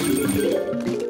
やった!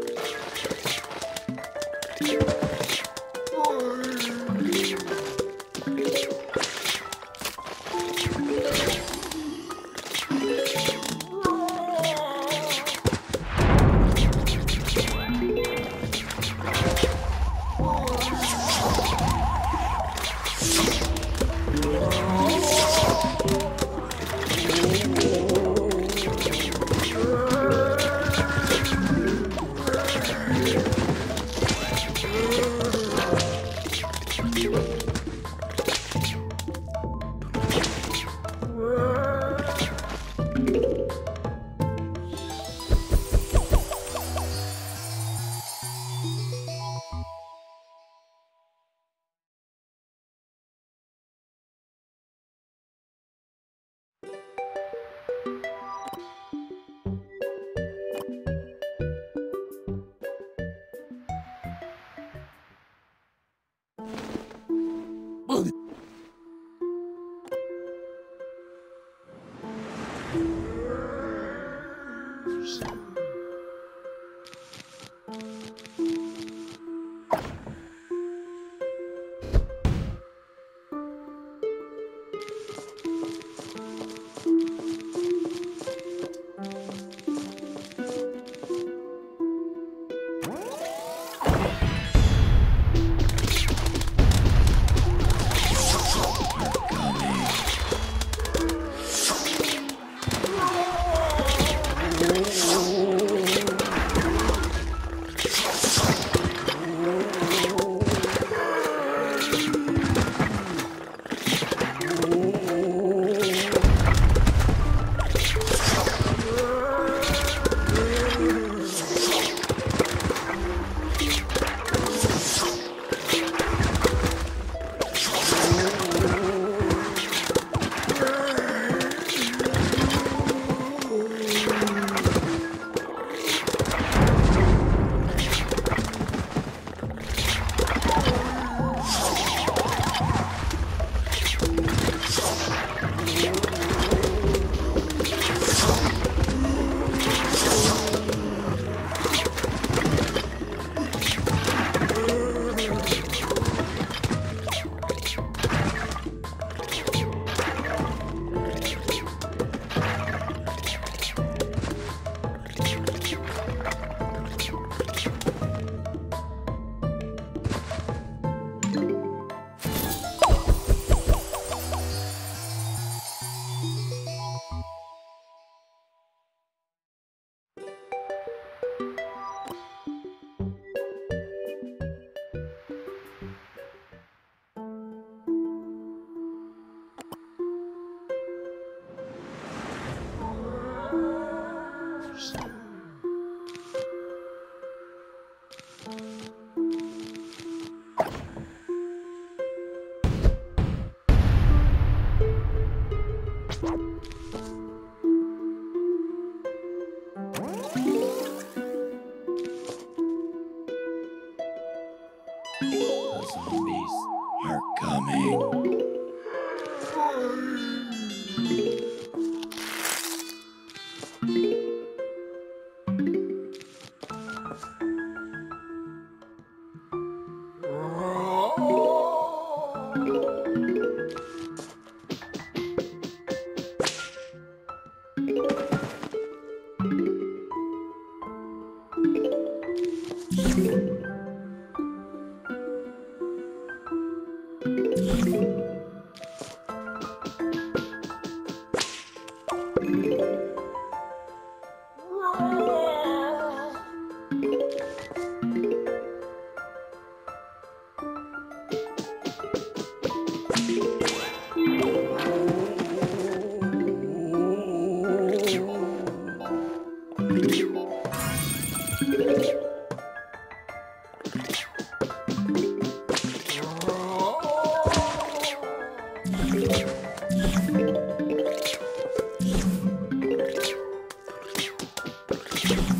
The you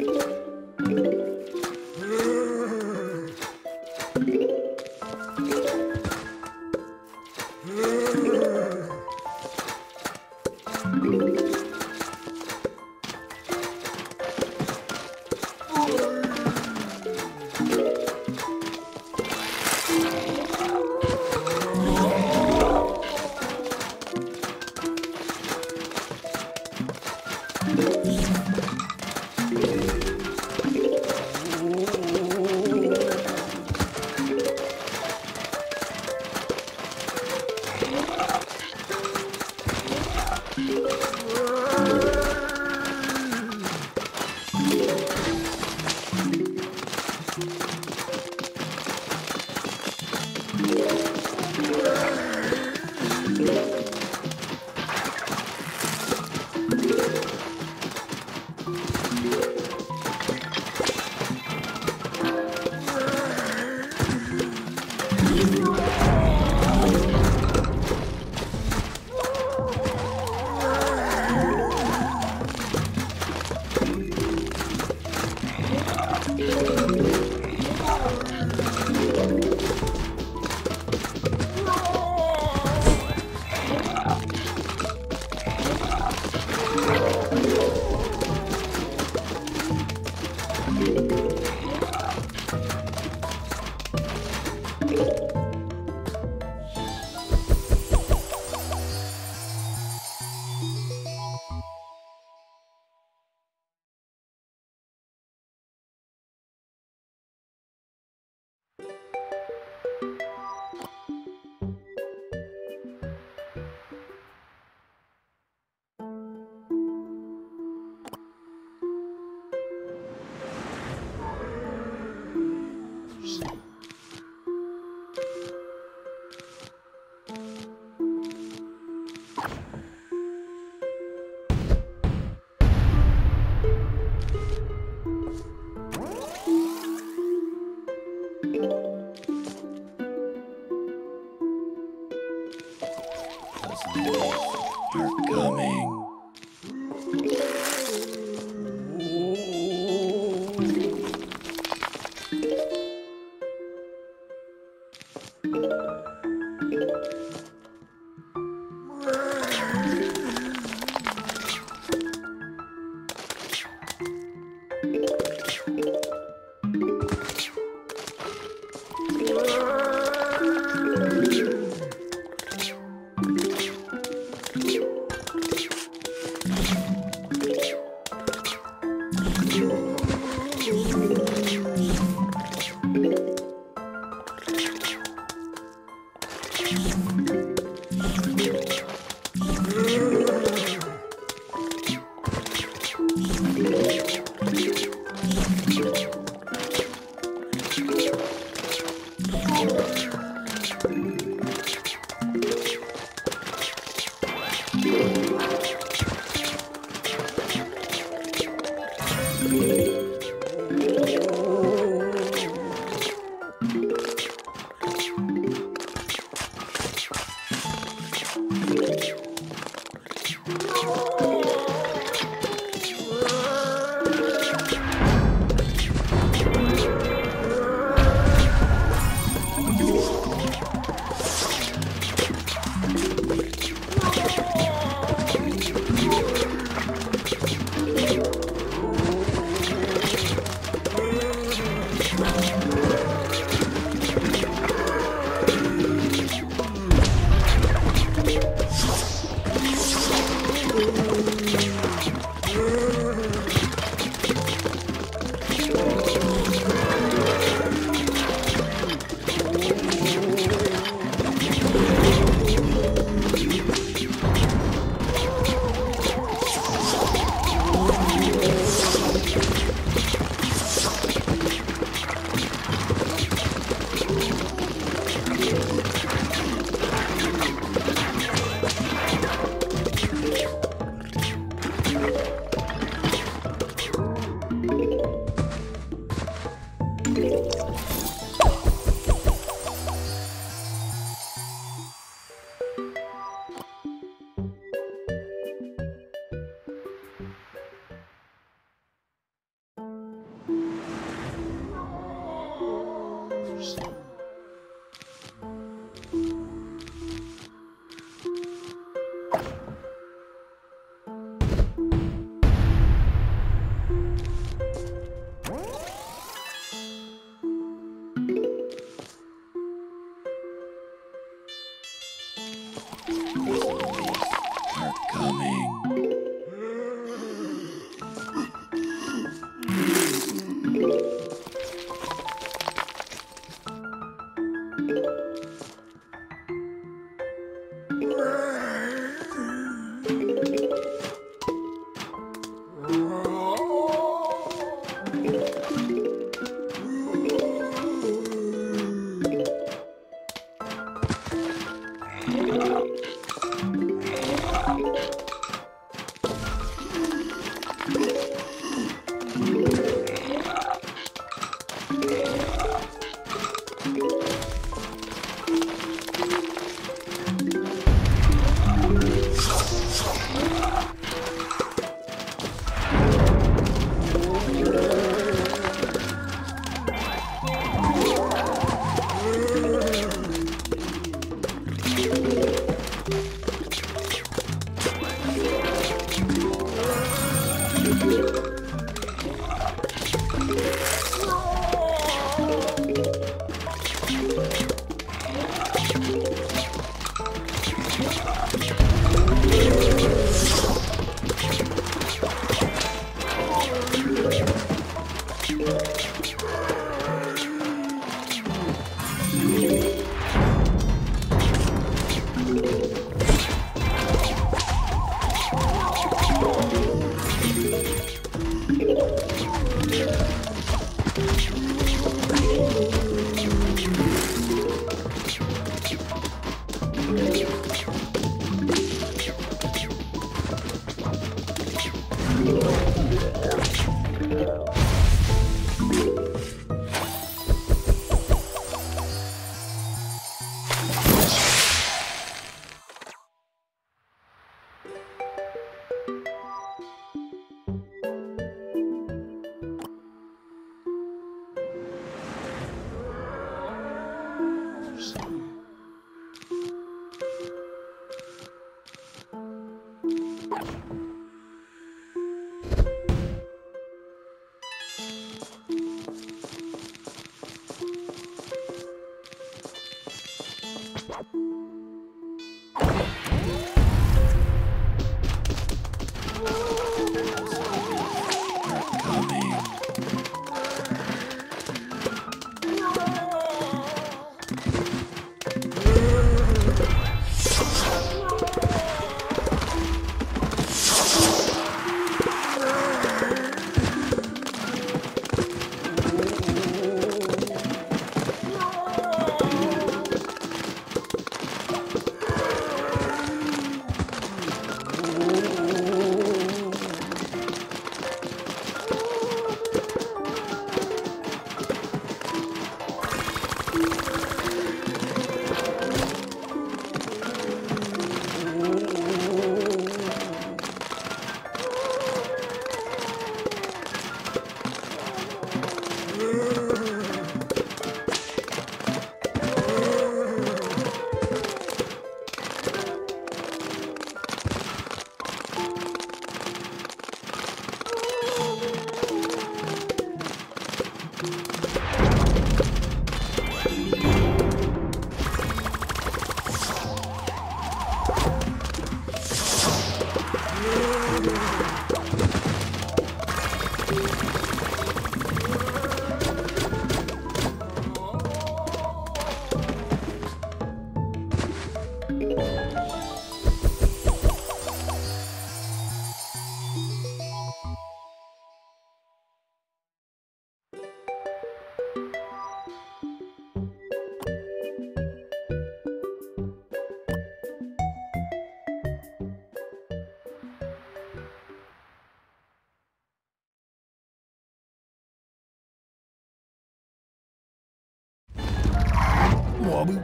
Those days are coming. Thank you. ま。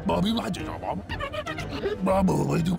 Bobby, Bobby, Bobby, Bobby, Bobby.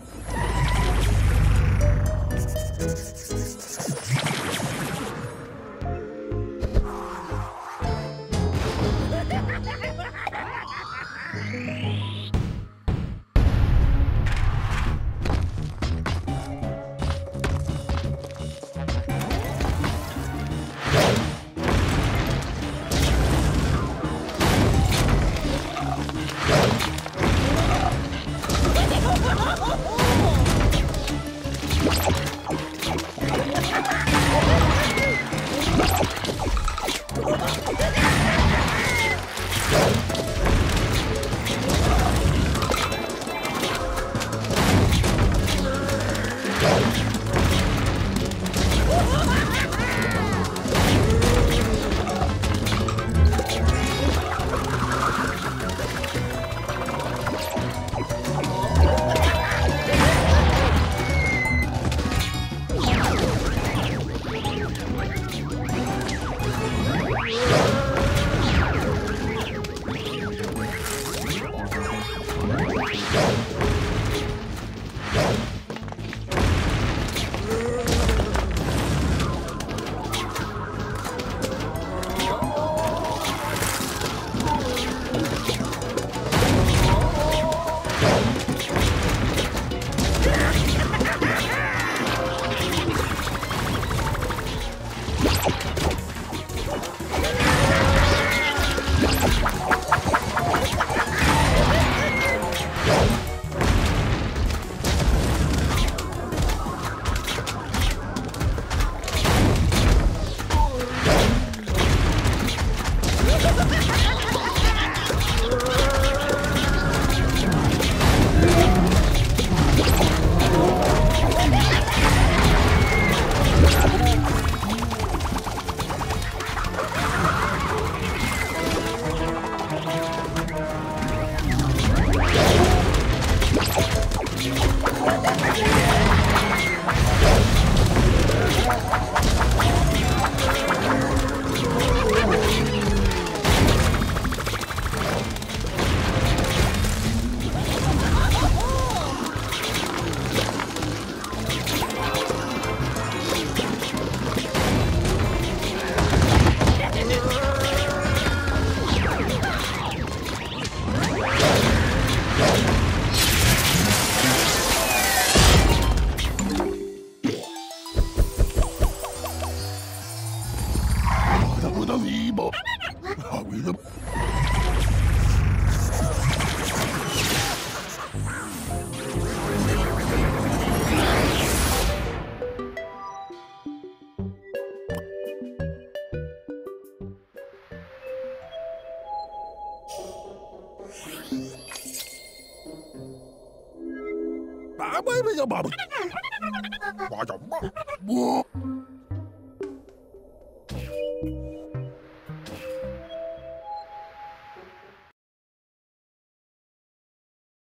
바